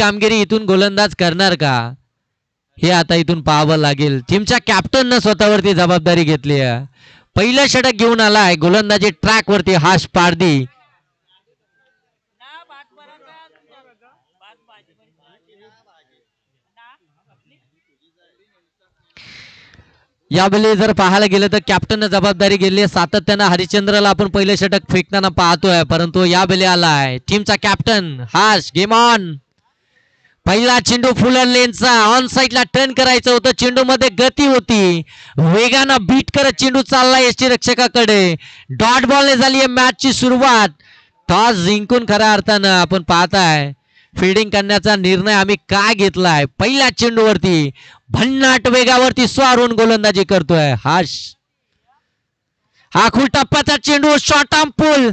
कामगिरी इथून गोलंदाज करणार का? हे आता इथून पाहावं लागेल. टीमच्या कॅप्टननं स्वतःवरती जबाबदारी घेतली आहे. पहिलं षटक घेऊन आलाय. गोलंदाजी ट्रॅक वरती हाश पारदी यावेळी जर पाहायला गेलं तर कॅप्टननं जबाबदारी घेतली आहे. सातत्यानं हरिश्चंद्रला आपण पहिलं षटक फेकताना पाहतोय. परंतु यावेळी आलाय. टीमचा कॅप्टन हाश गेम ऑन पहिला चेंडू फुलर लेनचा ऑन साईडला टर्न करायचं होतं. चेंडू मध्ये गती होती. वेगानं बीट करत चेंडू चालला यष्टी रक्षकाकडे. डॉट बॉलने झाली आहे मॅचची सुरुवात. टॉस जिंकून खऱ्या अर्थानं आपण पाहताय फिल्डिंग करण्याचा निर्णय आम्ही काय घेतलाय? पहिल्या चेंडूवरती भन्नाट वेगावरती स्वारून गोलंदाजी करतोय. हाश. हा खुल टप्प्याचा चेंडू शॉर्ट आर्म पूल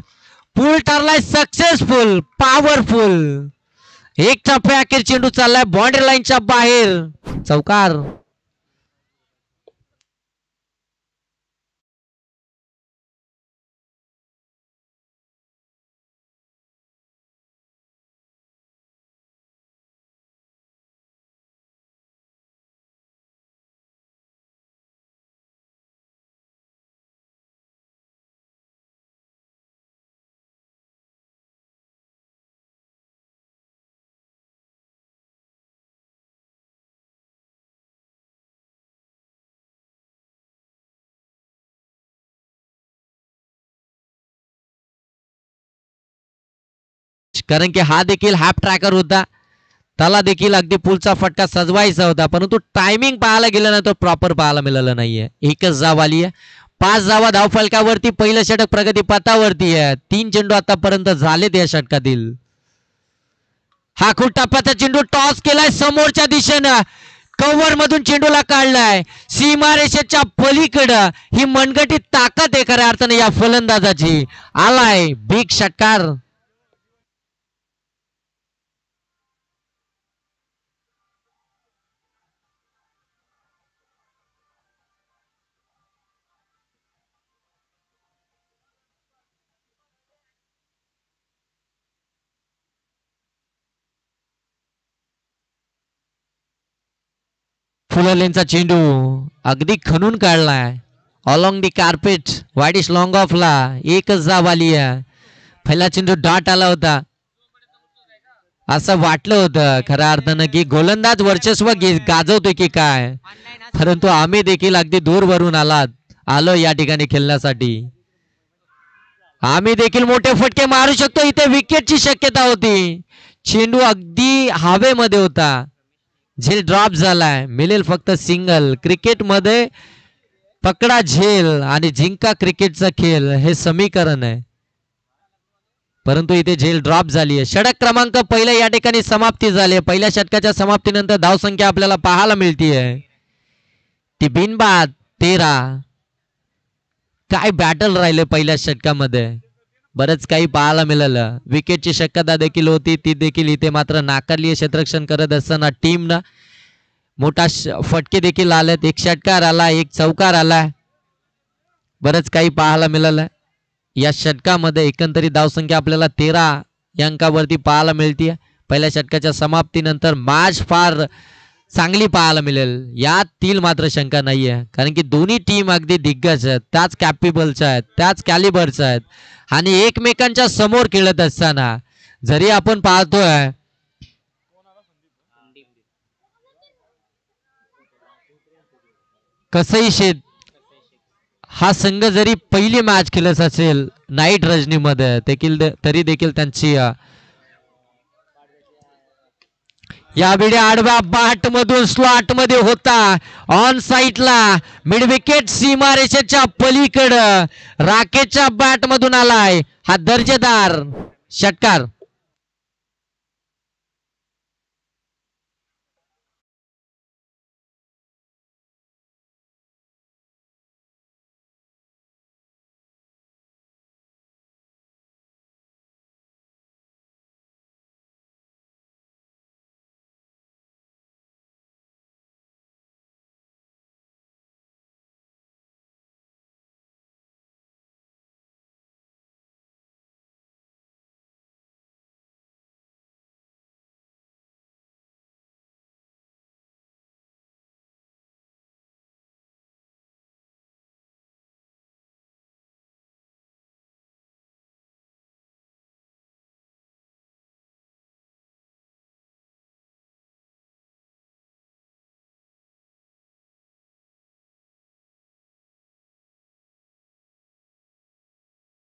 पूल ठरलाय सक्सेसफुल पॉवरफुल एक टप्प्या अखेर चेंडू चाललाय. बाउंड्री लाईनच्या बाहेर. चौकार. कारण की हा देखील हाफ ट्रॅकर होता. त्याला देखील अगदी पुलचा फटका सजवायचा होता परंतु टायमिंग पाहायला गेलं ना तो प्रॉपर पाहायला मिळालं नाहीये. एकच जाव आली आहे. पाच जावा धाव फलकावरती पहिलं षटक प्रगती पथावरती आहे. तीन चेंडू आतापर्यंत झालेत या षटकातील. हा खूप टप्प्याचा चेंडू टॉस केलाय समोरच्या दिशेनं. कव्हर मधून चेंडूला काढलाय. सीमारेषेच्या पलीकडं ही मनगटी ताकद आहे खऱ्या अर्थाने या फलंदाजाची. आलाय बिग षटकार. फुललेनचा चेंडू. अगदी खणून काढलाय. अलॉंग दी कार्पेट वाईट इज लॉंग ऑफला एकच जाब आली आहे. पहिला चेंडू डॉट आला होता. असं वाटलं होतं. खऱ्या अर्थानं की गोलंदाज वर्चस्व गाजवतोय की काय? परंतु आम्ही देखील अगदी दूरवरून आलात. आलो या ठिकाणी खेळण्यासाठी. आम्ही देखील मोठे फटके मारू शकतो. इथे विकेटची शक्यता होती. चेंडू अगदी हवेमध्ये होता. झेल ड्रॉप झालाय. मिळेल फक्त सिंगल क्रिकेटमध्ये पकडा झेल आणि जिंका क्रिकेटचा खेळ हे समीकरण आहे. परंतु इथे झेल ड्रॉप झाली आहे. षडक क्रमांक पहिल्या या ठिकाणी समाप्ती झाली आहे. पहिल्या षटकाच्या समाप्तीनंतर धावसंख्या आपल्याला पाहायला मिळतीये. ती बिनबाद तेरा. काय बॅटल राहिले पहिल्या षटकामध्ये? बरंच काही पाहायला मिळालं. विकेटची शक्यता देखील होती. ती देखील इथे मात्र नाकारली क्षेत्ररक्षण करत असताना टीमनं मोठा श- फटके देखील आलेत. एक षटकार आला एक चौकार आला. बरंच काही पाहायला मिळालं. या षटकामध्ये एकंदरीत धावसंख्या आपल्याला तेरा या अंकावरती पाहायला मिळते पहिल्या षटकाच्या समाप्तीनंतर मॅच फार चांगली पाहायला मिळेल. यातील मात्र शंका नाही आहे कारण की दोन्ही टीम अगदी दिग्गज आहेत. त्याच कॅपेबलच्या आहेत. त्याच कॅलिबरच्या आहेत. आणि एकमेकांच्या समोर खेळत असताना जरी आपण पाहतोय कसंही शेत हा संघ जरी पहिली मॅच खेळत असेल नाईट रजनीमध्ये देखील तरी देखील त्यांची या यावेळी आडव्या बाट मधून स्लॉटमध्ये होता ऑन साईटला मिडविकेट सीमारेषेच्या पलीकडं राकेशच्या बॅट मधून आलाय. हा दर्जेदार षटकार.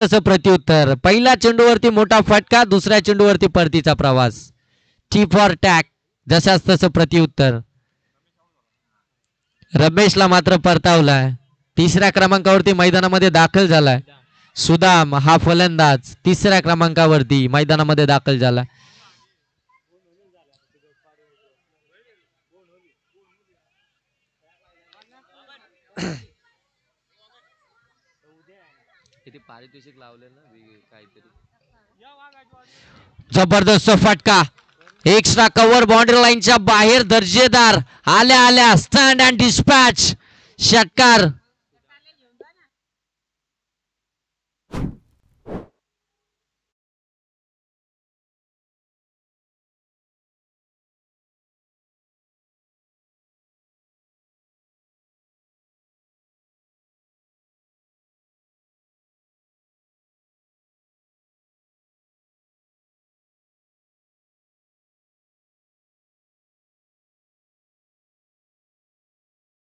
तसं प्रत्युत्तर. पहिल्या चेंडूवरती मोठा फटका दुसऱ्या चेंडूवरती परतीचा प्रवास. टी फॉर टॅक जशाच तसं प्रत्युत्तर. रमेशला मात्र परतावलाय. तिसऱ्या क्रमांकावरती मैदानामध्ये दाखल झालाय. सुदाम हा फलंदाज तिसऱ्या क्रमांकावरती मैदानामध्ये दाखल झाला. किती लावले काहीतरी. जबरदस्त फटका. एक्स्ट्रा कव्हर बाउंड्री लाईनच्या बाहेर दर्जेदार. आल्या आल्या स्टँड अँड डिस्पॅच षटकार.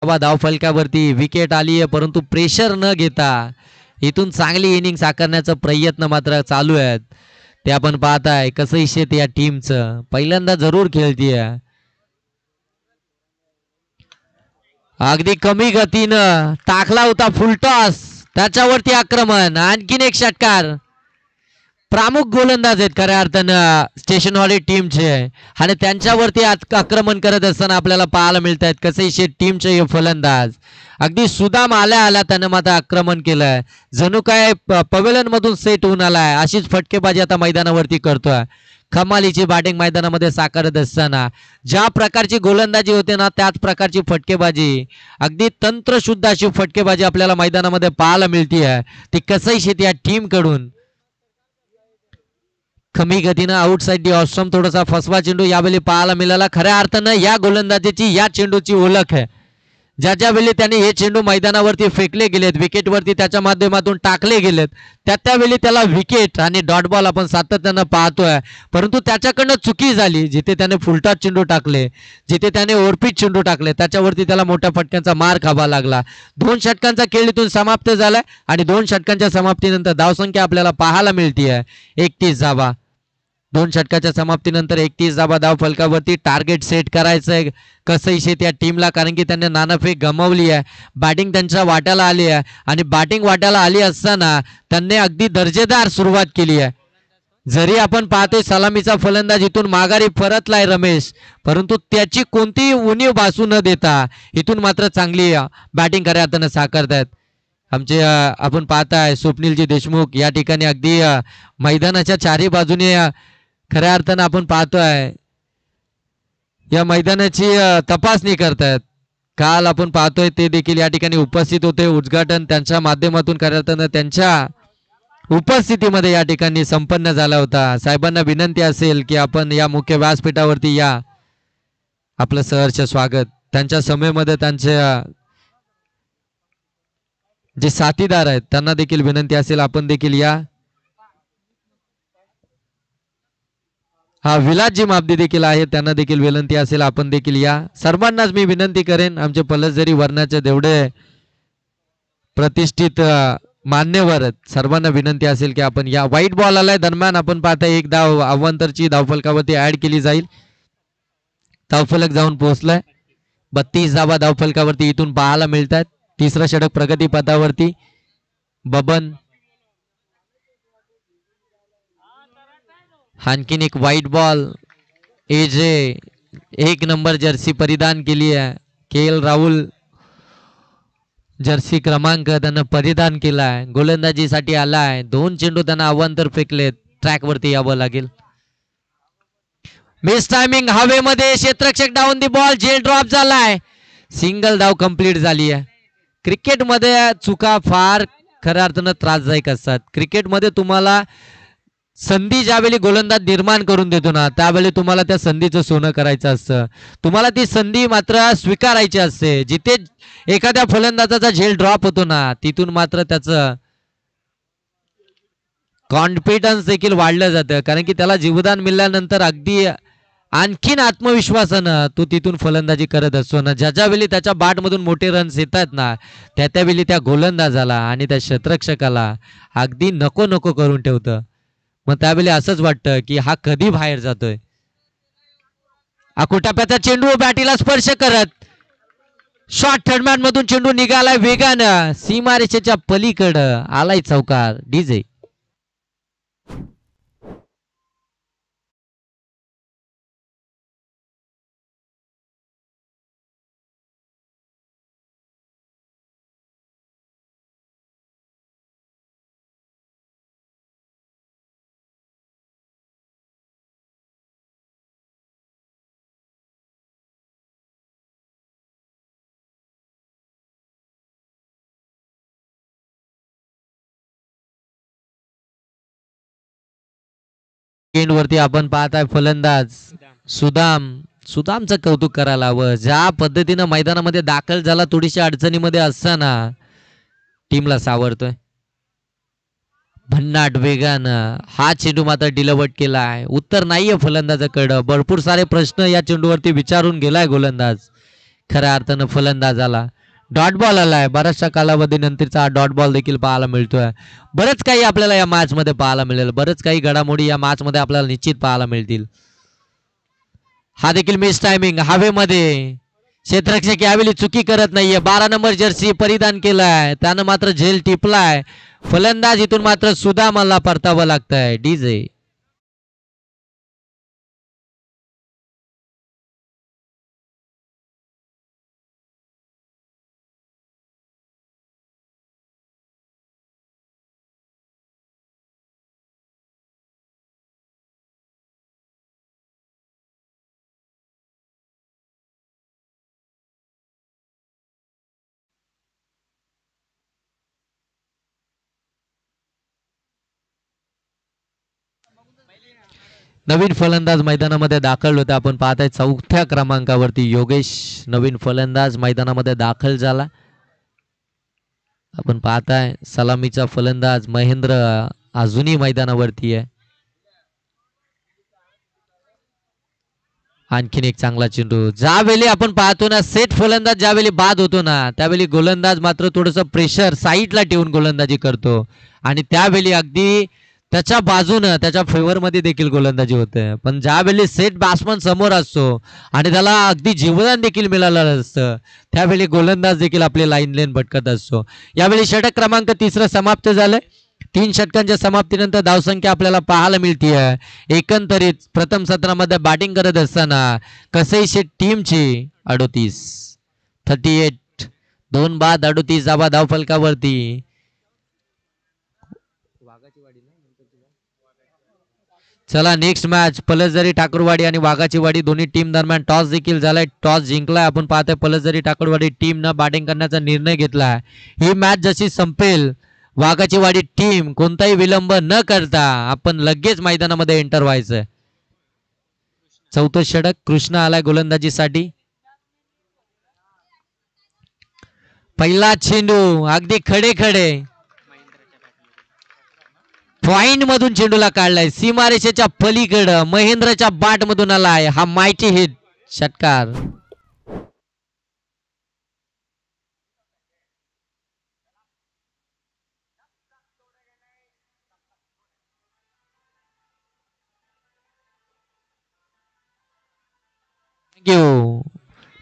बाबा धावफलकावरती विकेट आली आहे परंतु प्रेशर न घेता इथून चांगली इनिंग साकारण्याचा प्रयत्न मात्र चालू आहेत. ते आपण पाहताय कसं इशेत या टीमचं पहिल्यांदा जरूर खेळतीय. अगदी कमी गतीनं टाकला होता फुलटॉस त्याच्यावरती आक्रमण. आणखीन एक षटकार. प्रामुख गोलंदाज आहेत खऱ्या अर्थानं स्टेशनवाली टीमचे आणि त्यांच्यावरती आत- आक्रमण करत असताना आपल्याला पाहायला मिळत आहेत कसे टीमचे हे फलंदाज. अगदी सुदाम आल्या आल्या त्यानं मात्र आक्रमण केलंय. जणू काय पवेलनमधून सेट होऊन आलाय. अशीच फटकेबाजी आता मैदानावरती करतोय. कमालीची बॅटिंग मैदानामध्ये साकारत असताना. ज्या प्रकारची गोलंदाजी होते ना त्याच प्रकारची फटकेबाजी. अगदी तंत्रशुद्ध अशी फटकेबाजी आपल्याला मैदानामध्ये पाहायला मिळतीये. ती कसंही शेती या टीमकडून कमी गतीनं आउटसाईड डी ऑस्ट्रम थोडासा फसवा चेंडू यावेळी पाहायला मिळाला. खऱ्या अर्थानं या गोलंदाजीची या चेंडूची ओळख आहे. ज्या ज्या वेळी त्याने हे चेंडू मैदानावरती फेकले गेलेत विकेटवरती त्याच्या माध्यमातून टाकले गेलेत त्या त्यावेळी त्याला विकेट आणि डॉट बॉल आपण सातत्यानं पाहतोय. परंतु त्याच्याकडनं चुकी झाली जिथे त्याने फुलटात चेंडू टाकले जिथे त्याने ओरपीट चेंडू टाकले त्याच्यावरती त्याला मोठ्या फटक्यांचा मार खावा लागला. दोन षटकांचा खेळ इथून समाप्त झालाय आणि दोन षटकांच्या समाप्तीनंतर धावसंख्या आपल्याला पाहायला मिळतीय. एकतीस जावा. दोन षटकाच्या समाप्तीनंतर एकतीस धाबा धाव फलकावरती टार्गेट सेट करायचंय. कसंही शेत या टीमला कारण की त्यांनी नाणेफेक गमावली आहे. बॅटिंग त्यांच्या वाट्याला आली आहे. आणि बॅटिंग वाट्याला आली असताना त्यांनी अगदी दर्जेदार सुरुवात केली आहे. जरी आपण पाहतोय सलामीचा फलंदाज इथून माघारी परतलाय रमेश परंतु त्याची कोणतीही उणीव भासू न देता इथून मात्र चांगली बॅटिंग खऱ्या अर्थानं साकारतायत. आमचे आपण पाहताय स्वप्नीलजी देशमुख या ठिकाणी अगदी मैदानाच्या चारही बाजूने खऱ्या अर्थानं आपण पाहतोय या मैदानाची तपासणी करतायत. काल आपण पाहतोय ते देखील या ठिकाणी उपस्थित होते. उद्घाटन त्यांच्या माध्यमातून खऱ्या अर्थानं त्यांच्या उपस्थितीमध्ये या ठिकाणी संपन्न झाला होता. साहेबांना विनंती असेल की आपण या मुख्य व्यासपीठावरती या. आपलं सहर्ष स्वागत. त्यांच्या समेमध्ये त्यांच्या जे साथीदार आहेत त्यांना देखील विनंती असेल आपण देखील या. हा विलास जी मापदी देखील आहे त्यांना देखील विनंती असेल आपण देखील या. सर्वांनाच मी विनंती करेन आमचे पलसजरी वर्णाचे तेवढे प्रतिष्ठित मान्यवर आहेत. सर्वांना विनंती असेल की आपण या. वाईट बॉल आलाय दरम्यान आपण पाहता एक धाव अवांतरची धावफलकावरती ऍड केली जाईल. धावफलक जाऊन पोहोचलाय. बत्तीस धावा धावफलकावरती इथून पाहायला मिळतात तिसरं षटक प्रगती पथावरती बबन आणखीन एक व्हाईट बॉल एजे एक नंबर जर्सी परिधान केली आहे. के एल राहुल जर्सी क्रमांक त्यानं परिधान केला आहे. गोलंदाजीसाठी आलाय दोन चेंडू त्यांना अवांतर फेकलेत. ट्रॅकवरती यावं लागेल. मिस टायमिंग हवेमध्ये क्षेत्रक्षक डाऊन दी बॉल जेल ड्रॉप झालाय. सिंगल धाव कंप्लीट झाली आहे. क्रिकेटमध्ये चुका फार खऱ्या अर्थानं त्रासदायक असतात. क्रिकेटमध्ये तुम्हाला संधी ज्यावेळी गोलंदाज निर्माण करून देतो ना त्यावेळी तुम्हाला त्या संधीचं सोनं करायचं असतं. तुम्हाला ती संधी मात्र स्वीकारायची असते. जिथे एखाद्या फलंदाजाचा झेल ड्रॉप होतो ना तिथून मात्र त्याचं कॉन्फिडन्स देखील वाढलं जातं. कारण की त्याला जीवदान मिळाल्यानंतर अगदी आणखीन आत्मविश्वासानं तो तिथून फलंदाजी करत असतो ना. ज्याच्या वेळी त्याच्या बाटमधून मोठे रन्स येतात ना त्या त्यावेळी त्या गोलंदाजाला आणि त्या शत्रक्षकाला अगदी नको नको करून ठेवतं. मग त्यावेळी असंच वाटतं की हा कधी बाहेर जातोय? अकुटाप्याचा चेंडू बॅटीला स्पर्श करत. शॉर्ट थर्डमॅन मधून चेंडू निघालाय वेगानं. सीमारेषेच्या पलीकडं आलाय चौकार. डीजे एंड वरती आपण पाहत आहे फलंदाज सुदाम. सुदामचं कौतुक करायला हवं. ज्या पद्धतीनं मैदानामध्ये दाखल झाला थोडीशी अडचणीमध्ये असताना टीमला सावरतोय. भन्नाट वेगानं. हा चेंडू मात्र डिलवट केला आहे उत्तर नाहीये फलंदाजाकडं. भरपूर सारे प्रश्न या चेंडूवरती विचारून गेलाय गोलंदाज. खऱ्या अर्थानं फलंदाजाला. डॉट बॉल आलाय बऱ्याचशा कालावधीनंतरचा डॉट बॉल देखील पाहायला मिळतोय. बरंच काही आपल्याला या मॅच मध्ये पाहायला मिळेल. बरंच काही घडामोडी या मॅच मध्ये आपल्याला निश्चित पाहायला मिळतील. हा देखील मिस टायमिंग हवेमध्ये. क्षेत्ररक्षक यावेळी चुकी करत नाहीये. बारा नंबर जर्सी परिधान केलाय. त्यानं मात्र झेल टिपलाय. फलंदाज इथून मात्र सुदामाला परतावं लागतंय. डीजे नवीन फलंदाज मैदानामध्ये दाखल होता. आपण पाहताय चौथ्या क्रमांकावरती योगेश नवीन फलंदाज मैदानामध्ये दाखल झाला. आपण पाहताय सलामीचा फलंदाज महेंद्र अजूनही मैदानावरती आहे. आणखीन एक चांगला चेंडू. ज्यावेळी आपण पाहतो ना सेट फलंदाज ज्यावेळी बाद होतो ना. त्यावेळी गोलंदाज मात्र थोडस प्रेशर साईडला ठेवून गोलंदाजी करतो. आणि त्यावेळी अगदी त्याच्या बाजूनं त्याच्या फेवरमध्ये देखील गोलंदाजी होते. पण ज्यावेळी सेट बॅट्समन समोर असतो आणि त्याला अगदी जीवदान देखील मिळालेलं असतं त्यावेळी गोलंदाज देखील आपली लाईन लेन भटकत असतो. यावेळी षटक क्रमांक तिसरं समाप्त झालंय. तीन षटकांच्या समाप्तीनंतर धावसंख्या आपल्याला पाहायला मिळतीय. एकंदरीत प्रथम सत्रामध्ये बॅटिंग करत असताना कसईशी टीमची अडोतीस थर्टी एट दोन बाद अडोतीस जाबा धावफलकावरती चला नेक्स्ट मॅच पलसदरी ठाकूरवाडी आणि वाघाची वाडी. दोन्ही टीम दरम्यान टॉस देखील झालाय. टॉस जिंकलाय. आपण पाहतोय पलसदरी ठाकूरवाडी टीमनं बॅटिंग करण्याचा निर्णय घेतलाय ही मॅच जशी संपेल वाघाची वाडी टीम कोणताही विलंब न करता आपण लगेच मैदानामध्ये एंटर व्हायचंय. चौथं षडक कृष्ण आलाय गोलंदाजीसाठी. पहिला चेंडू अगदी खडे खडे पॉइंट मधून चेंडूला काढलाय. सीमारेषेच्या पलीकडं महेंद्रच्या बाट मधून आलाय. हा माहिती हिट षटकार.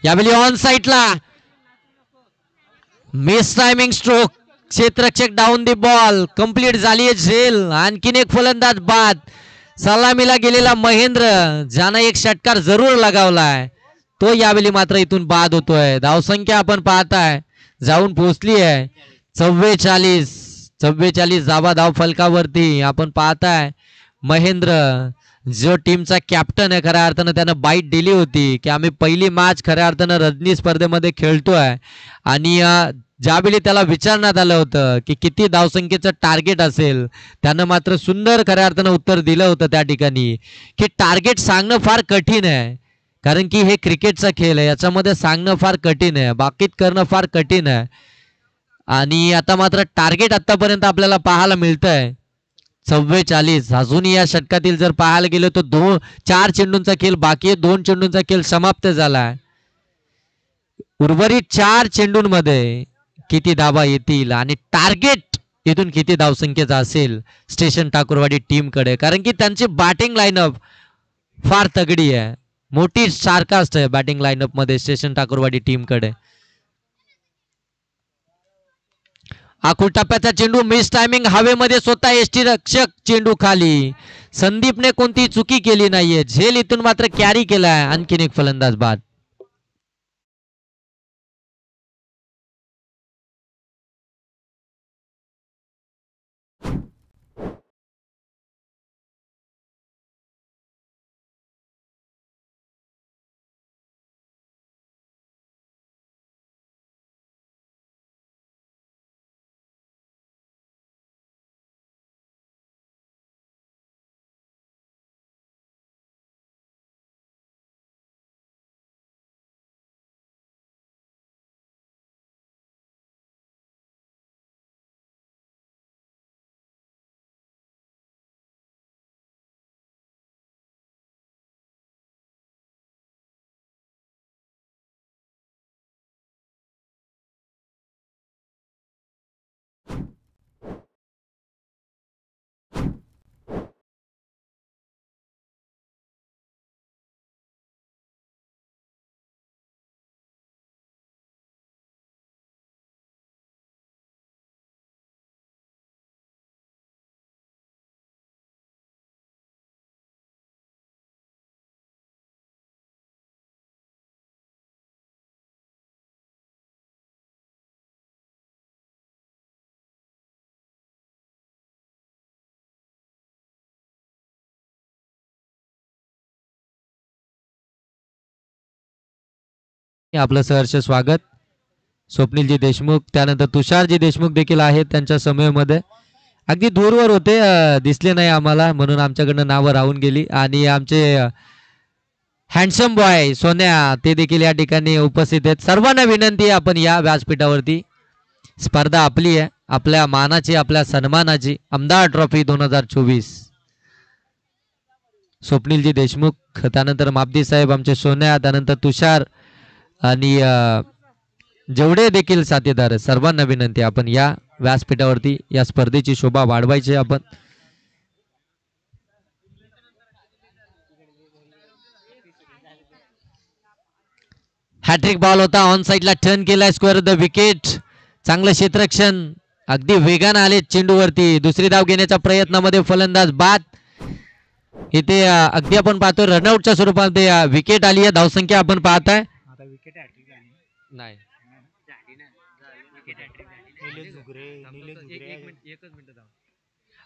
यावेळी ऑन साईटला मिस टायमिंग स्ट्रोक क्षेत्रक्षक डाऊन दी बॉल कंप्लीट झाली आहे झेल आणखीन एक फलंदाज बाद. सलामीला गेलेला महेंद्र. ज्यानं एक षटकार जरूर लगावलाय. तो यावेळी मात्र इथून बाद होतोय. धावसंख्या आपण पाहताय. जाऊन पोहोचली आहे. चव्वेचाळीस. चव्वेचाळीस जावा धाव फलकावरती. आपण पाहताय. महेंद्र जो टीमचा कॅप्टन आहे खऱ्या अर्थानं त्यानं बाईट दिली होती. की आम्ही पहिली मॅच खऱ्या अर्थानं रजनी स्पर्धेमध्ये खेळतोय. आणि ज्यावेळी त्याला विचारण्यात आलं होतं की किती धावसंख्येचं टार्गेट असेल त्यानं मात्र सुंदर खऱ्या अर्थानं उत्तर दिलं होतं त्या ठिकाणी की टार्गेट सांगणं फार कठीण आहे. कारण की हे क्रिकेटचा खेळ आहे याच्यामध्ये सांगणं फार कठीण आहे बाकीत करणं फार कठीण आहे. आणि आता मात्र टार्गेट आतापर्यंत आपल्याला पाहायला मिळतंय. चव्वेचाळीस अजूनही या षटकातील जर पाहायला गेलो तर दोन चार चेंडूंचा खेळ बाकी आहे दोन चेंडूंचा खेळ समाप्त झाला उर्वरित चार चेंडूंमध्ये किती धावा येतील आणि टार्गेट इथून किती धावसंख्येचा असेल स्टेशन ठाकूरवाडी टीमकडे. कारण की त्यांची बॅटिंग लाईनअप फार तगडी आहे. मोठी स्टारकास्ट आहे बॅटिंग लाईनअपमध्ये स्टेशन ठाकूरवाडी टीमकडे. आखूड टप्प्याचा चेंडू मिस टायमिंग हवेमध्ये स्वतः एसटी रक्षक चेंडू खाली. संदीपने कोणती चुकी केली नाहीये. झेल इथून मात्र कॅरी केलाय. आणखीन एक फलंदाज बाद. आपलं सहर्ष स्वागत. स्वप्नीलजी देशमुख त्यानंतर तुषारजी देशमुख देखील आहेत त्यांच्या समयमध्ये अगदी दूरवर होते दिसले नाही आम्हाला म्हणून आमच्याकडनं नावं राहून गेली. आणि आमचे हँडसम बॉय सोन्या ते देखील या ठिकाणी उपस्थित आहेत. सर्वांना विनंती आहे आपण या व्यासपीठावरती. स्पर्धा आपली आहे आपल्या मानाची आपल्या सन्मानाची. आमदार ट्रॉफी दोन हजार चोवीस. स्वप्नीलजी देशमुख त्यानंतर मापदी साहेब आमचे सोन्या त्यानंतर तुषार आणि जेवढे देखील साथीदार सर्वांना विनंती आपण या व्यासपीठावरती या स्पर्धेची शोभा वाढवायची आपण. हॅट्रिक बॉल होता ऑन साईडला टर्न केलाय स्क्वेअर द विकेट चांगलं क्षेत्रक्षण अगदी वेगानं आले चेंडूवरती. दुसरी धाव घेण्याच्या प्रयत्नामध्ये फलंदाज बाद. इथे अगदी आपण पाहतो रनआउटच्या स्वरूपामध्ये विकेट आली आहे. धावसंख्या आपण पाहताय. आहे विकेट हॅट्रिक झाली. नाही. निलेश घुगरे निलेश घुगरे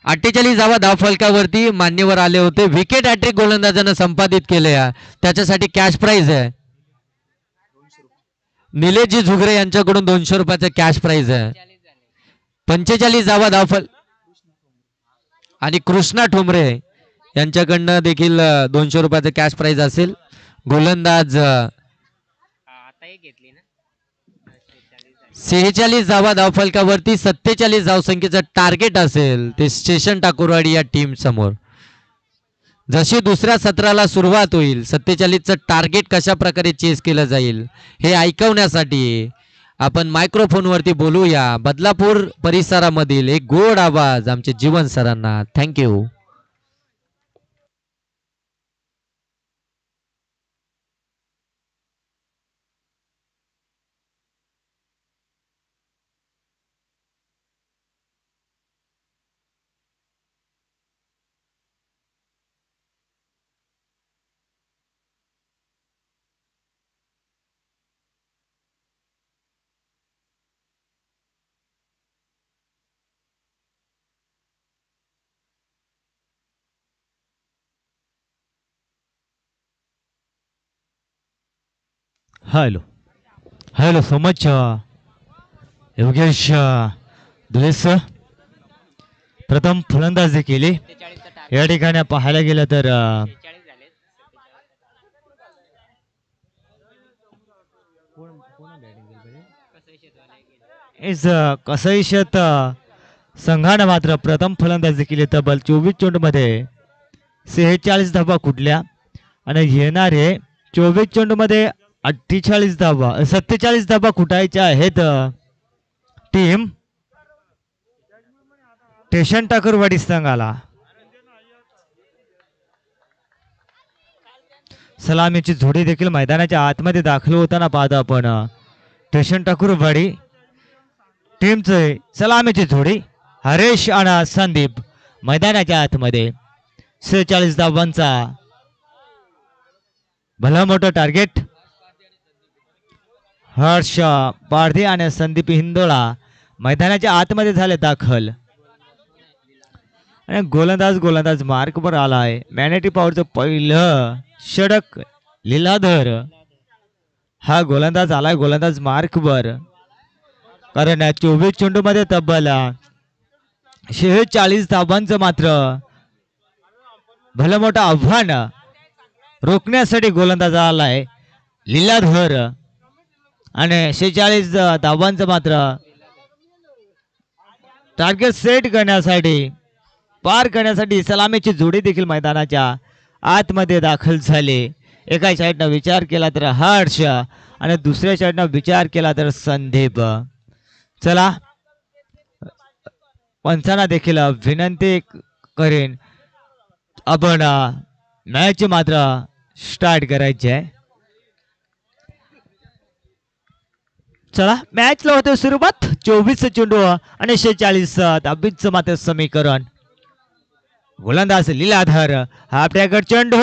अठ्ठेचाळीस धावा धाव फलकावरती मान्यवर आले होते. विकेट हॅट्रिक गोलंदाजानं संपादित केले आहे. त्याच्यासाठी कॅश प्राइज आहे. निलेशजी झुगरे यांच्याकडून दोनशे रुपयाचं कॅश प्राइज आहे. पंचेचाळीस धावा धावफल आणि कृष्णा ठोंबरे यांच्याकडनं देखील दोनशे रुपयाचं कॅश प्राइज असेल. गोलंदाज अं, आता एक घेतली ना सेहेचाळीस धावा धावफलकावरती सत्तेचाळीस धावसंख्येचं टार्गेट असेल ते स्टेशन टाकुरवाडी या टीम समोर. जशी दुसऱ्या सत्राला सुरुवात होईल सत्तेचाळीसचं टार्गेट कशा प्रकारे चेस केलं जाईल हे ऐकवण्यासाठी आपण मायक्रोफोनवरती बोलूया. बदलापूर परिसरामधील एक गोड आवाज आमचे जीवन सरांना. Thank you hello hello so much uh, Yogesh दुलेस प्रथम फलंदाजी केली या ठिकाणी पाहायला गेलं तर अ, शेत संघानं मात्र प्रथम फलंदाजी केली तब्बल चोवीस चोंडमध्ये सेहेचाळीस धावा कुठल्या आणि येणारे चोवीस चोंडमध्ये अठ्ठेचाळीस धाबा. सत्तेचाळीस धाबा कुटायच्या आहेत? टीम स्टेशन टाकरवाडी संघाला. सलामीची झोडी देखील मैदानाच्या आतमध्ये दाखल होताना पाहतो आपण. स्टेशन टाकरवाडी टीमचे सलामीची झोडी हरेश आणि संदीप मैदानाच्या आतमध्ये. सेहेचाळीस धावांचा भला मोठं टार्गेट. हर्ष पारधी आणि संदीप हिंदोळा मैदानाच्या आतमध्ये झाले दाखल. आणि गोलंदाज गोलंदाज मार्कवर आलाय. मॅनेटी पॉवरचं पहिलं षडक लीलाधर. हा गोलंदाज आलाय गोलंदाज मार्कवर कारण या चोवीस चेंडूमध्ये तब्बल शेहेचाळीस धावांचं मात्र भलं मोठं आव्हान रोखण्यासाठी गोलंदाज आलाय. लीलाधर. आणि शेहेचाळीस धावांचं मात्र. टार्गेट सेट करण्यासाठी पार करण्यासाठी सलामीची जोडी देखील मैदानाच्या आतमध्ये दाखल झाले. एका साईडनं विचार केला तर हर्ष आणि दुसऱ्या साईडनं विचार केला तर संदीप. चला पंचांना देखील विनंती करेन. आपण मॅच मात्र स्टार्ट करायची आहे. चला मॅचला होते सुरुवात. चोवीस चेंडू आणि शेचाळीस दहावीच मात्र समीकरण. गोलंदाज लीलाधर आपल्याकडे चेंडू.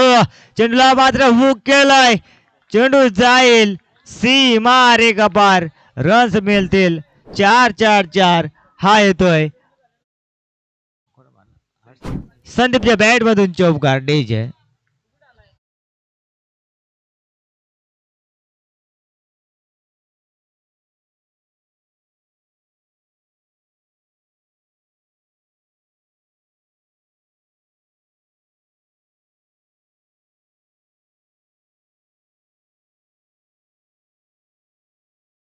चेंडूला मात्र हुक केलाय. चेंडू जाईल. सी मारे कपार रन्स मिळतील. चार चार चार. हा येतोय. संदीपच्या बॅट मधून चौकार. डेज. आहे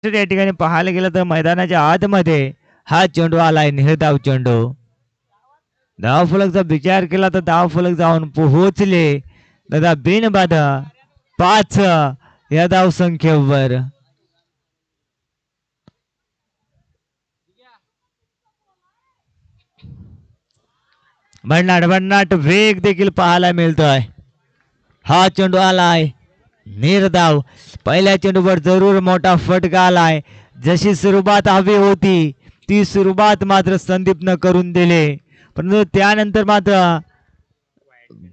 या ठिकाणी पाहायला गेलं तर मैदानाच्या आतमध्ये हा चेंडू आलाय निर्धाव चेंडू. दहा फलकचा विचार केला तर दहा फलक जाऊन पोहोचले. दादा बिनबाद पाच या धाव संख्येवर. भन्नाट भन्नाट वेग देखील पाहायला मिळतोय. हा चेंडू आलाय. निर्धाव पहिल्या चेंडूवर जरूर मोठा फटका आलाय. जशी सुरुवात हवी होती ती सुरुवात मात्र संदीपनं करून दिली. परंतु त्यानंतर मात्र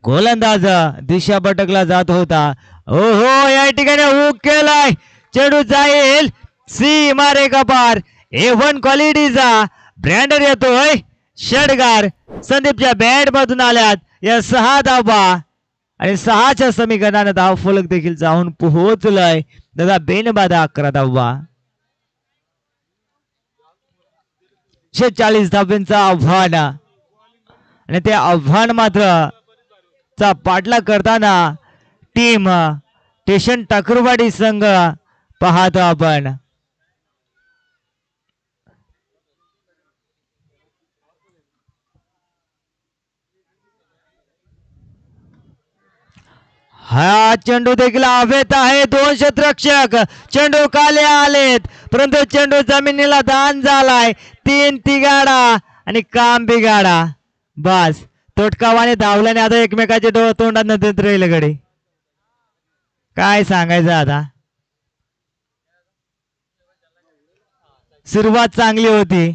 गोलंदाज दिशा भटकला जात होता. हो हो या ठिकाणी हुक केलाय. चेंडू जाईल. सी मारे कपार. ए वन क्वालिटीचा ब्रँडर येतोय. षडगार. संदीपच्या बॅट मधून आल्यात. या सहा धावा. आणि सहाच्या समीकरणाने धाव फलक देखील जाऊन पोहोचलाय. दादा बेनबादा अकरा धावा शेचाळीस धाब्यांचं आव्हान. आणि ते आव्हान मात्र चा पाठलाग करताना टीम स्टेशन टाकरवाडी संघ पाहतो आपण. हा चेंडू देखील हवेत आहे. दोन शतरक्षक चेंडू काले आलेत. परंतु चेंडू जमिनीला दान झालाय. तीन तिगाडा आणि काम बिगाडा बस. तोटकावाने धावल्याने आता एकमेकाचे डोळ तोंडात देत राहिले गडे. काय सांगायचं आता? सुरुवात चांगली होती.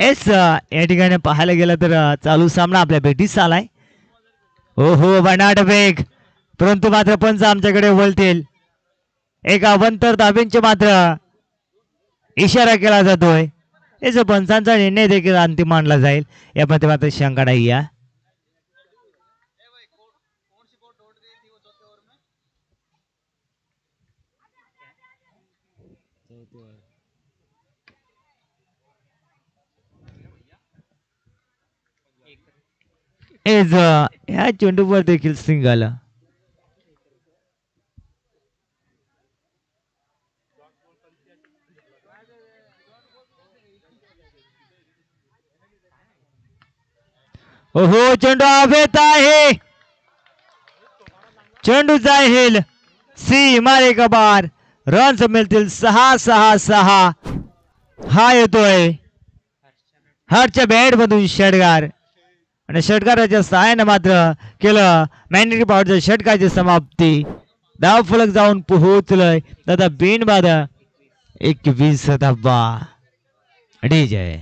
एस या ठिकाणी पाहायला गेलं तर चालू सामना आपल्या भेटीस आलाय हो हो बनाट बेग परंतु मात्र पंच आमच्याकडे वळतील. एक अवंतर दाबींचे मात्र इशारा केला जातोय. याचा पंचांचा निर्णय देखील अंतिम मानला जाईल. यामध्ये मात्र शंका नाही या. एज ह्या चेंडूवर देखील सिंग आला. हो चेंडू अभेत आहे. चेंडू जाईल सी मारे कबार रन्स मिळतील सहा सहा सहा. हा येतोय. हरच्या बॅट मधून षडगार. आणि षटकाराच्या सहाय्याने मात्र केलं मॅग्नेटिक पॉवरच्या षटकाची समाप्ती धाव फलक जाऊन पोहोचलंय दादा बेन बाद एकवीस धाबा जय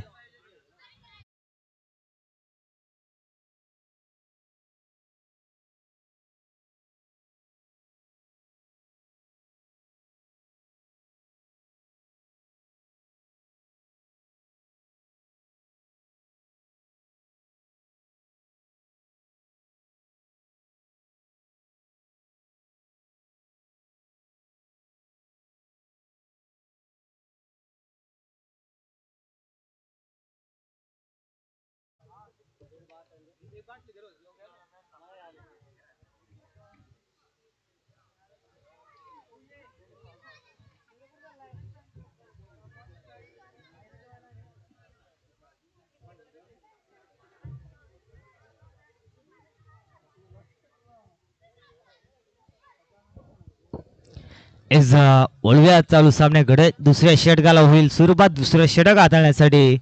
ओळव्या चालू सामने घडत दुसऱ्या षटकाला होईल. सुरुवात दुसरं षटक हाताळण्यासाठी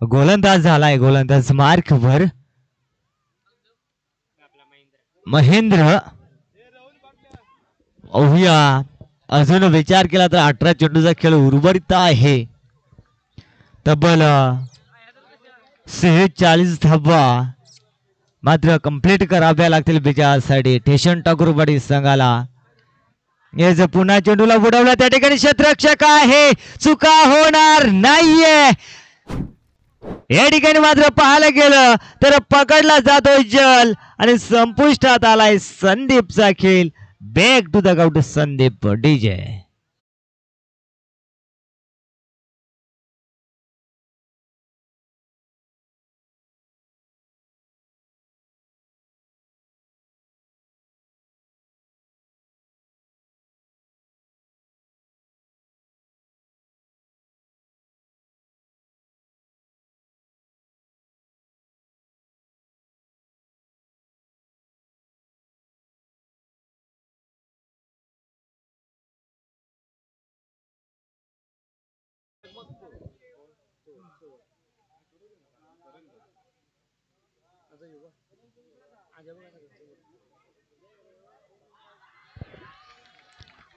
गोलंदाज झालाय. गोलंदाज मार्कवर महेंद्र अहुया अजून विचार केला तर अठरा चेंडूचा खेळ उर्वरित आहे. तब्बल सेहेचाळीस धावा मात्र कंप्लीट कराव्या लागतील विजयासाठी ठेशन टाकूरवाडी संघाला. जर पुन्हा चेंडूला बुडवला. त्या ठिकाणी क्षेत्रक्षक आहे. चुका होणार नाहीये. या ठिकाणी मात्र पाहायला गेलं तर पकडला जातोय जल आणि संपुष्टात आलाय संदीपचा खेळ. बॅक टू द गाउट संदीप डीजे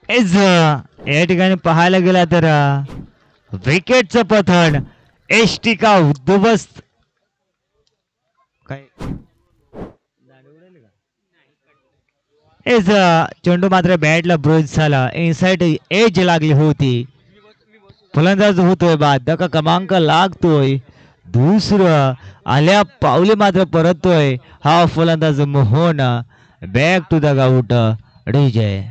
इज या ठिकाणी पाहायला गेला तर विकेटचं पथन एस टी का उद्ध्वस्त? काय? एज चेंडू मात्र बॅटला ब्रोज झाला. इनसाइड एज लागली होती. फलंदाज होतोय बाद धक्का क्रमांक लागतोय. दुसरं आल्या पावली मात्र परततोय. हा फलंदाज मोहन. बॅक टू द गाऊट डीजय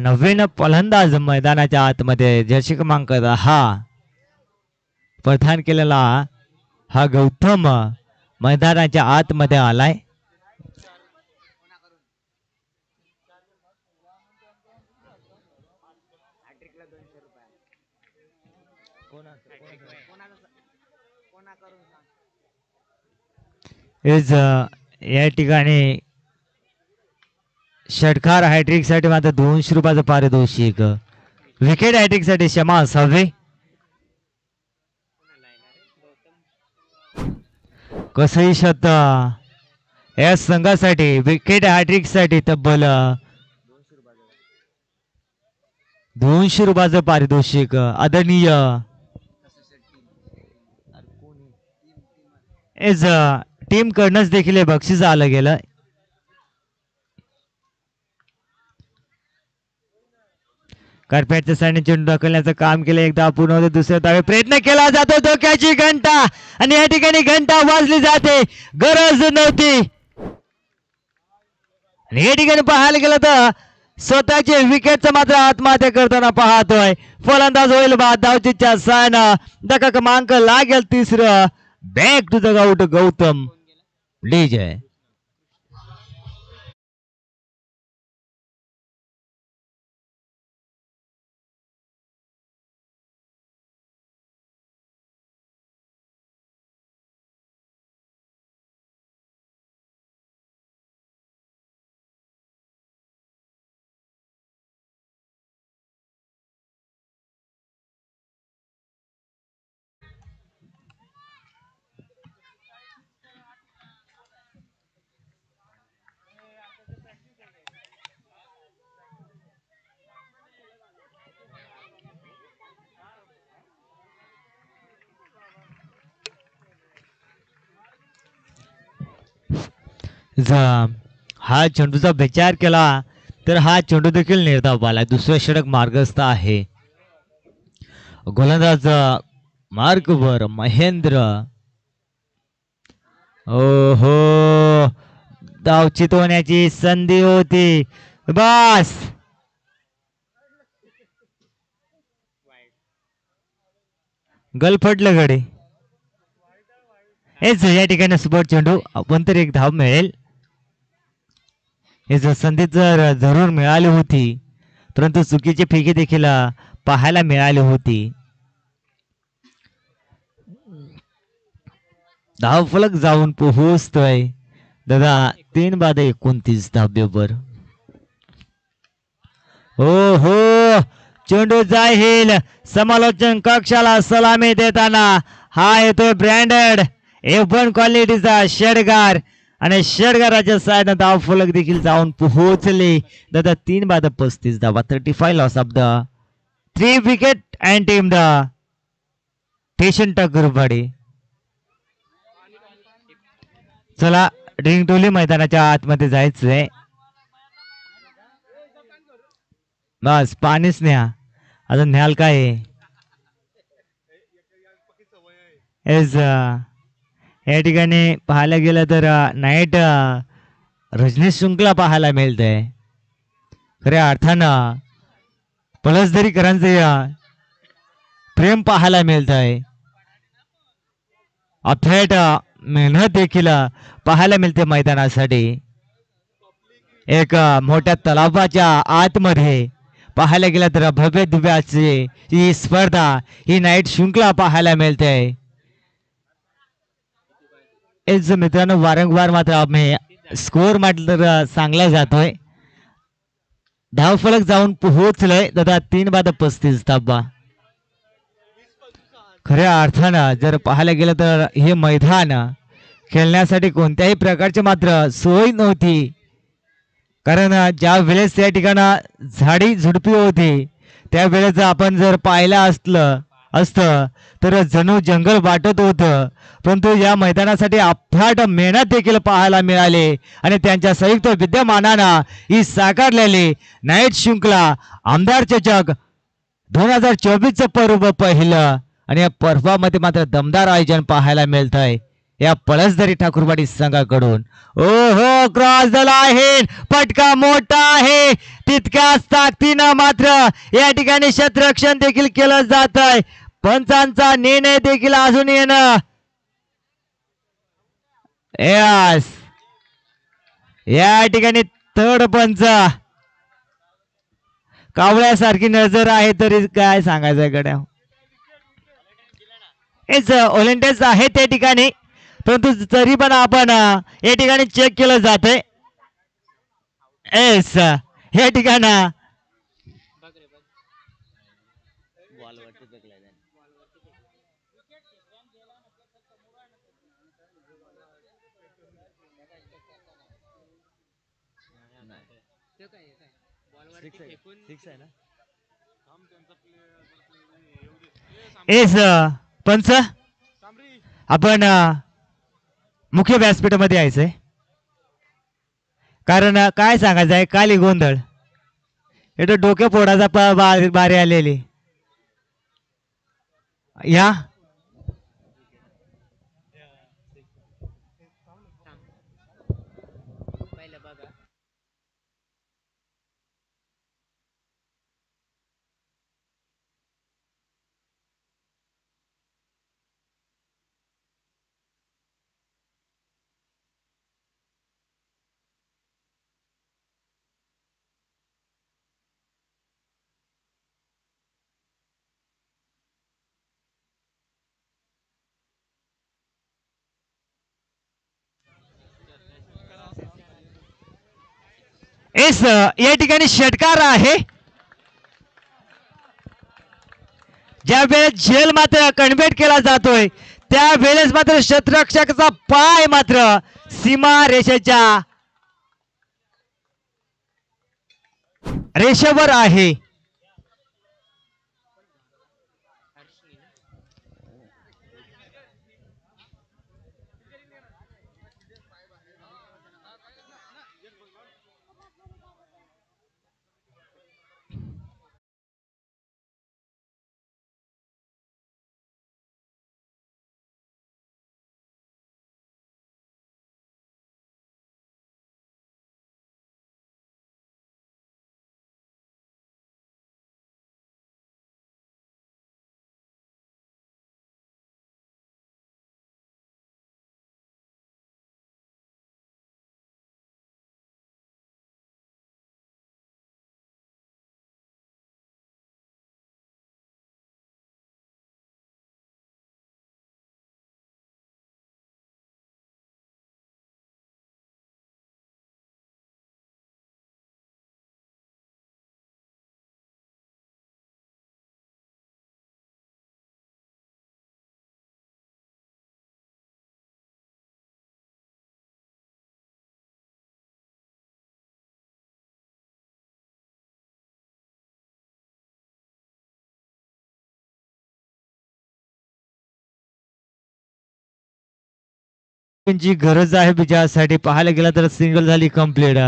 नवीन फलंदाज मैदानाच्या आतमध्ये जर्सी क्रमांक हा प्रधान केलेला हा गौतम मैदानाच्या आतमध्ये आलाय. इज uh, या ठिकाणी षटकार हॅट्रिकसाठी मात्र दोनशे रुपयाचं पारितोषिक विकेट हॅट्रिकसाठी क्षमा असावे. कसंही शत या संघासाठी विकेट हॅट्रिकसाठी तब्बल uh, दोनशे रुपयाचं पारितोषिक uh, आदरणीय एज टीम कडनंच देखील हे बक्षीस आलं गेलं. कार्पेटच्या साईडने चेंडू ढकलण्याचं काम केलं एकदा पूर्ण होते दुसऱ्या दावे प्रयत्न केला जातो धोक्याची घंटा. आणि या ठिकाणी घंटा वाजली जाते गरज नव्हती. आणि या ठिकाणी पाहायला गेलं तर स्वतःचे विकेटचं मात्र आत्महत्या करताना पाहतोय. फलंदाज होईल बा धावचीच्या सायनं. धक्का क्रमांक लागेल तिसरं. बॅक टू द गाऊट गौतम. ले जाए। ज- हा चेंडूचा विचार केला तर हा चेंडू देखील निर्धाव आला दुसऱ्या षटक मार्गस्थ आहे. गोलंदाज मार्गवर महेंद्र. ओहो धाव चितवण्याची संधी होती. बस! गलफटलं गडे. हेच या ठिकाणी सुपर चेंडू. आपण तर एक धाव मिळेल. हे जर संधी जर जरूर मिळाली होती परंतु चुकीची फेके देखील पाहायला मिळाली होती. धाव फलक जाऊन पोहोचतोय. दादा तीन बाद एकोणतीस धाब्यावर. हो हो चेंडू जाईल समालोचन कक्षाला सलामी देताना हा येतोय ब्रँडेड. एफ वन क्वालिटीचा शेडगार. आणि षडगाराच्या साईडनं धाव फलक देखील जाऊन पोहोचले. दादा तीन बाद पस्तीस धावा thirty five loss of the three wicket and team the टेशन टगरवाडी चला ड्रिंक टोली मैदानाच्या आतमध्ये जायचंय. बस पाणीच न्या अजून न्याल काय एज या ठिकाणी पाहायला गेलं तर नाईट रजनीश शुंकला पाहायला मिळतंय. खऱ्या अर्थानं पलसदरीकरांचे प्रेम पाहायला मिळत आहे अथेट मेहनत देखील पाहायला मिळते मैदानासाठी. एक मोठ्या तलावाच्या आतमध्ये पाहायला गेलं तर भव्य दिव्याची ही स्पर्धा ही नाईट शृंखला पाहायला मिळते. एज मित्रांनो वारंवार मात्र आम्ही स्कोअर म्हटलं तर चांगला जातोय. धाव फलक जाऊन पोहोचलंय दादा तीन बाद पस्तीस धाबा. खऱ्या अर्थानं जर पाहायला गेलं तर हे मैदान खेळण्यासाठी कोणत्याही प्रकारची मात्र सोय नव्हती. कारण ज्या वेळेस त्या ठिकाणं झाडी झुडपी होती त्यावेळेस आपण जर पाहिलं असलं असतं. तर जणू जंगल वाटत होतं. परंतु या मैदानासाठी अफाट मेहनत देखील पाहायला मिळाली. आणि त्यांच्या संयुक्त विद्यमानानं ही साकारलेली नाईट शृंखला आमदार चषक दोन हजार चोवीसचं पर्व पहिलं. आणि या पर्वामध्ये मात्र दमदार आयोजन पाहायला मिळतंय. या पळसदरी ठाकूरवाडी संघाकडून. ओ हो क्रॉस झाला आहे पटका मोठा आहे. तितक्याच ताकदीनं मात्र या ठिकाणी शतरक्षण देखील केलं जात आहे पंचांचा निर्णय देखील अजून येणं. यास. या ठिकाणी थर्ड पंच. कावळ्यासारखी नजर आहे तरी काय सांगायचं गड्या? हेच ओलिंटेस uh, आहे त्या ठिकाणी. परंतु तरी पण आपण या ठिकाणी चेक केलं जाते एस या ठिकाणी एस पंच आपण मुख्य व्यासपीठामध्ये यायचंय. कारण काय सांगायचं आहे? काली गोंधळ. इथं डोक्या फोडाचा प- बा- बारी आलेली. या? एस uh, या ठिकाणी षटकार आहे. ज्या वेळेस झेल मात्र कन्व्हर्ट केला जातोय त्या वेळेस मात्र शतरक्षकाचा पाय मात्र सीमा रेषेच्या रेषेवर आहे. ची गरज आहे विजयासाठी पाहायला गेला तर सिंगल झाली कंप्लीट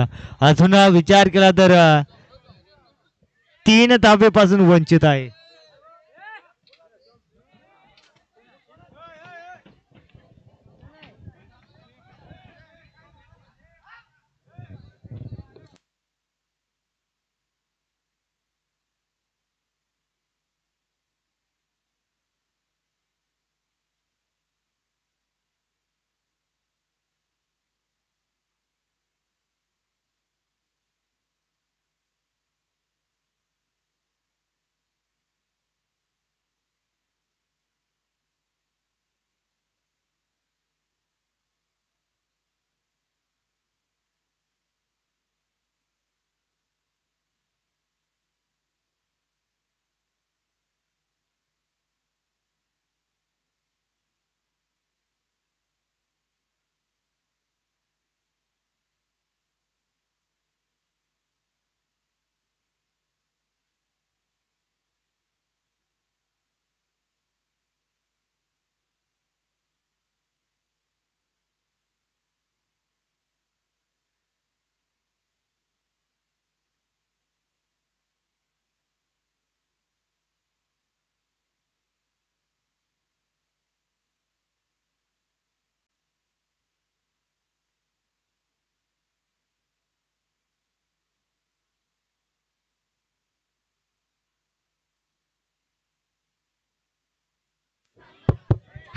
अजून विचार केला तर तीन ताबेपासून वंचित आहे.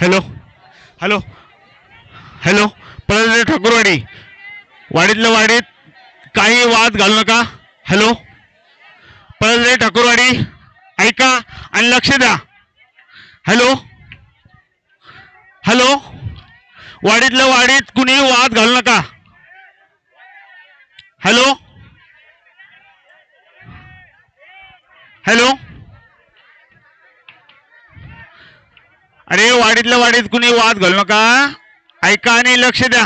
Hello. Hello. Hello. Palasare Thakurwadi. वाडीतल्या वाडीत काही वाद घालू नका. हॅलो. पळसरे ठाकूरवाडी ऐका आणि लक्ष द्या. हॅलो. हॅलो. वाडीतल्या वाडीत कुणी वाद घालू नका. हॅलो. हॅलो. अरे वाडीतल्या वाडीत कुणी वाद घालू नका. ऐका आणि लक्ष द्या.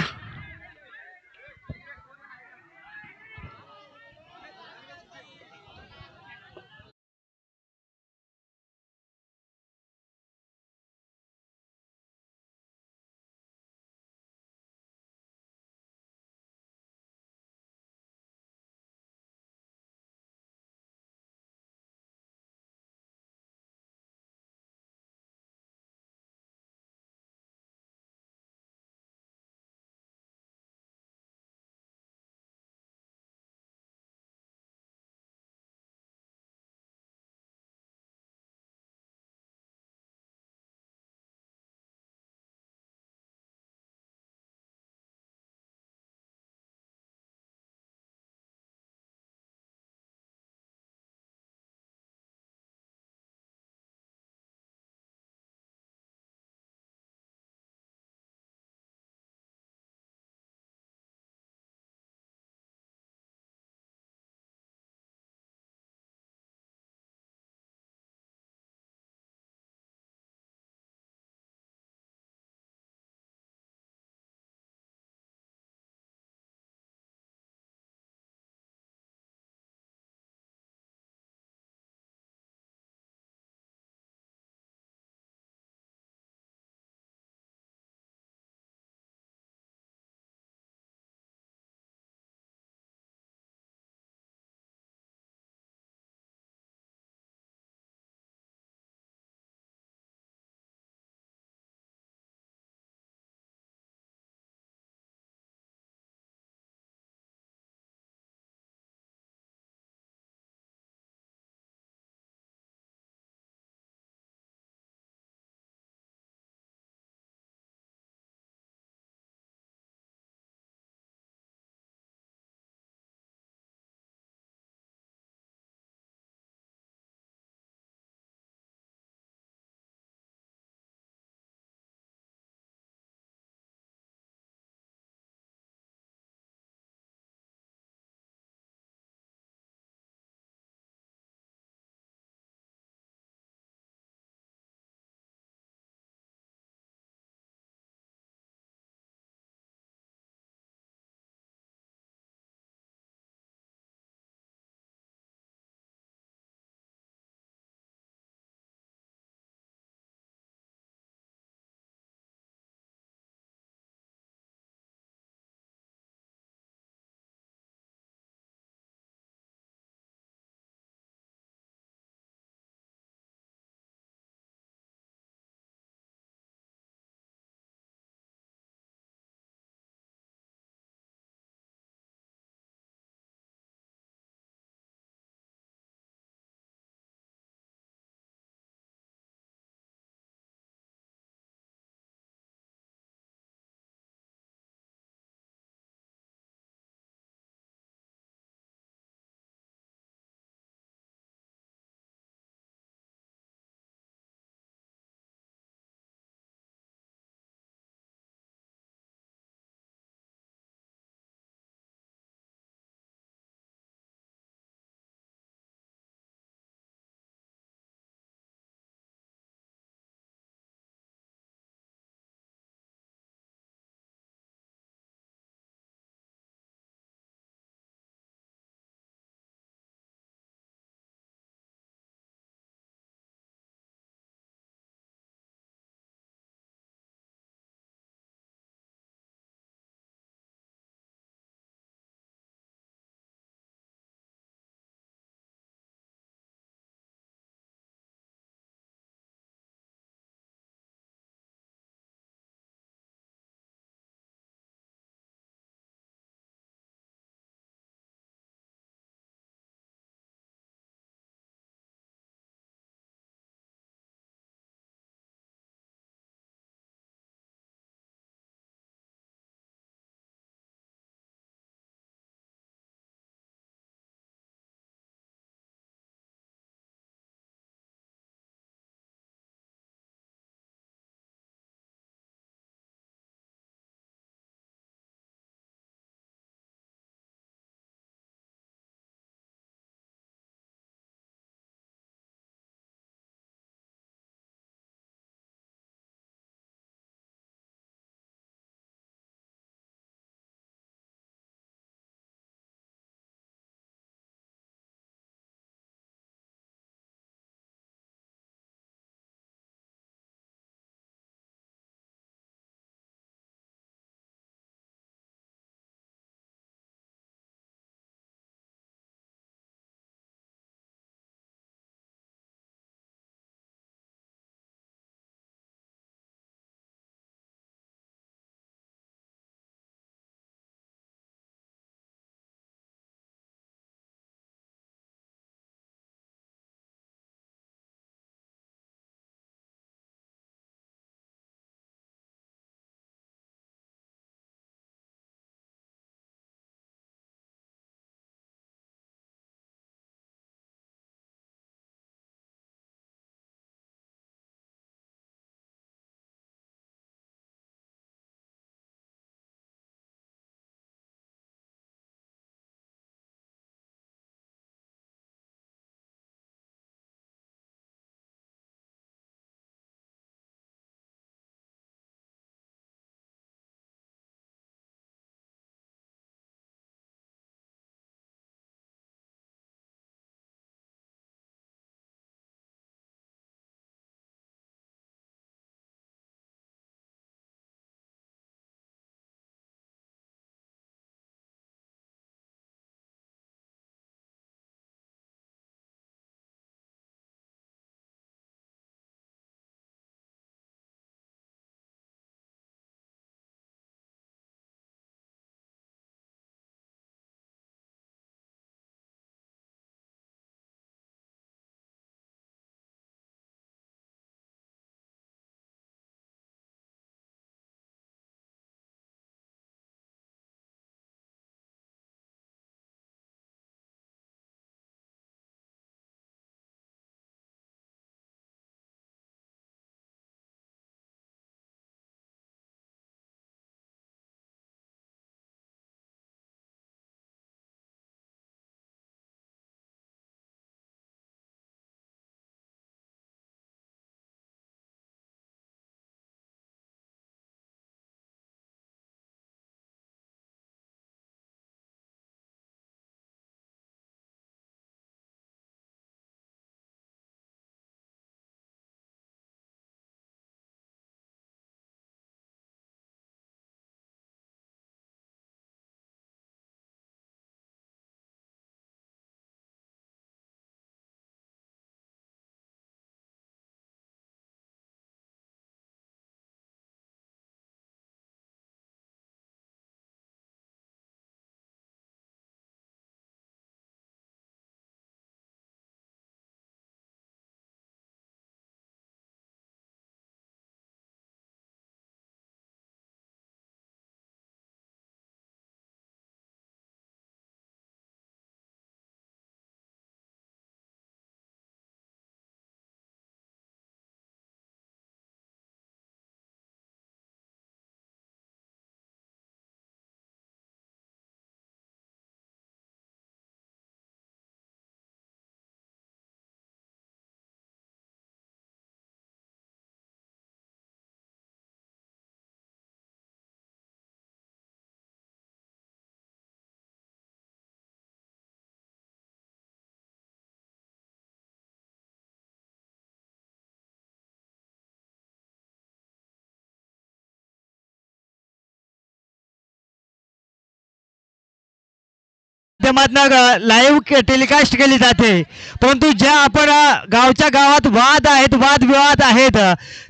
माध्यमातून लाईव्ह टेलिकास्ट केली जाते. परंतु ज्या आपण गावच्या गावात वाद आहेत वादविवाद आहेत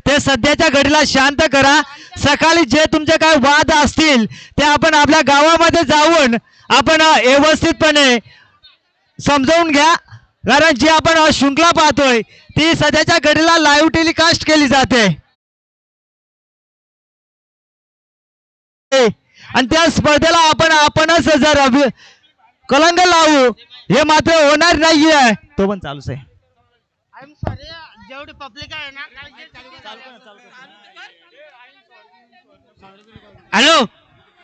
ते सध्याच्या घडीला शांत करा. सकाळी जे तुमचे काय वाद असतील ते आपण आपल्या गावामध्ये जाऊन आपण व्यवस्थितपणे समजावून घ्या. कारण जी आपण शृंखला पाहतोय ती सध्याच्या घडीला लाईव्ह टेलिकास्ट केली जाते. आणि त्या स्पर्धेला आपण आपणच जर कलंग लावू. हे मात्र होणार नाहीये. तो पण चालूच आहे. जेवढी पब्लिक आहे ना हॅलो?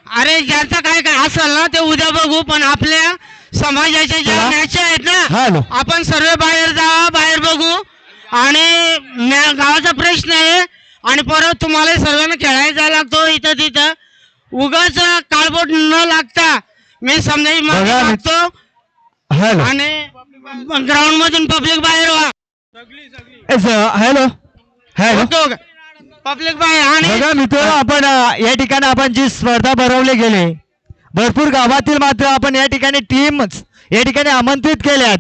अरे ज्यांचं काय काय असेल ना ते उद्या बघू पण आपल्या समाजाच्या ज्या. मॅच आहेत हॅलो. ना आपण सर्व बाहेर जा बाहेर बघू. आणि मॅ- गावाचा प्रश्न आहे आणि परत तुम्हाला सर्वांना खेळायला लागतो इथं तिथं उगाच काळबोट न लागता मी समजा बघा, मी- लागतो हॅलो आणि ग्राउंड मधून पब्लिक बाहेर व्हा. हॅलो हॅलो पब्लिक बाहेर. आणि मित्र आपण अ, या ठिकाणी आपण जी स्पर्धा भरवले गेले भरपूर गावातील मात्र आपण या ठिकाणी टीम या ठिकाणी आमंत्रित केल्यात.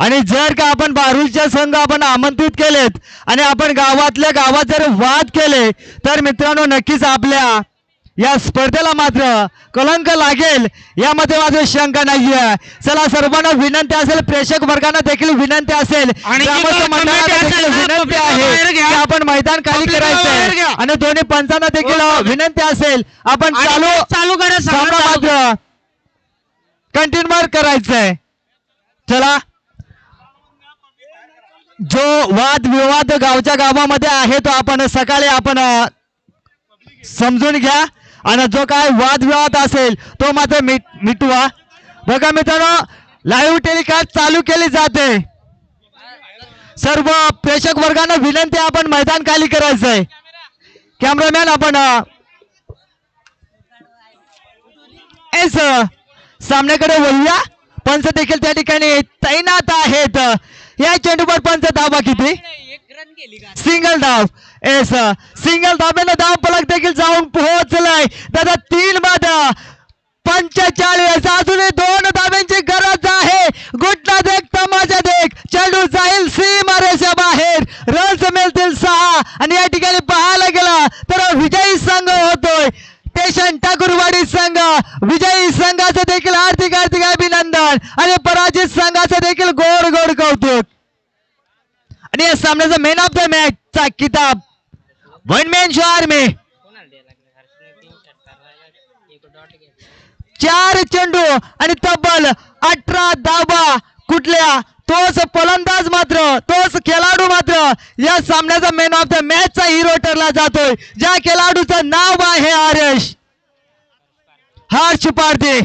आणि जर का आपण बारूलचे संघ आपण आमंत्रित केलेत आणि आपण गावातल्या गावात जर वाद केले तर मित्रांनो नक्कीच आपल्या या स्पर्धेला मात्र कलंक लागेल. यामध्ये माझं शंका नाहीये. चला सर्वांना विनंती असेल प्रेक्षक वर्गांना देखील विनंती असेल. विनंती आहे आपण मैदान खाली करायचं आहे. आणि दोन्ही पंचांना देखील हो. विनंती असेल. आपण चालू चालू करा सगळं सामना चालू करा. मात्र कंटिन्यू करायचंय. चला. जो वाद विवाद गावच्या गावामध्ये आहे तो आपण सकाळी आपण समजून घ्या. आणि जो काय वादविवाद असेल तो मात्र मिट मिटवा. बघा मित्रांनो लाईव्ह टेलिकास्ट चालू केली जाते. सर्व प्रेक्षक वर्गांना विनंती आपण मैदान खाली करायचंय कॅमेरामॅन आपण एस सामन्याकडे वळूया. पंच देखील त्या ठिकाणी तैनात आहेत. या चेंडूवर पंच धावा किती? सिंगल धाव एस सिंगल धाब्यानं धाव पलक देखील जाऊन पोहोचलाय. दादा तीन बाधा. पंचेचाळीस अजूनही दोन धाब्यांची गरज आहे. गुटला देख तमाशा देख. चेंडू जाईल सीमारेषा बाहेर. रन्स मिळतील सहा. आणि या ठिकाणी पाहायला गेला तर विजयी संघ होतोय. स्टेशन ठाकूरवाडी संघ. विजयी संघाचं देखील हार्दिक हार्दिक अभिनंदन. आणि पराजित संघाचं देखील गोड गोड कौतुक. आणि या सामन्याचा मेन ऑफ द मॅच चा किताब वन मॅन शो आर्मी चार चेंडू आणि तब्बल अठरा धाबा कुठल्या? तोच फलंदाज मात्र तोच खेळाडू मात्र या सामन्याचा मेन ऑफ द मॅच चा हिरो ठरला जातोय. ज्या खेळाडूचं नाव आहे आर्यश. हर्ष पारदे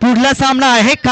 पुढला सामना आहे. काल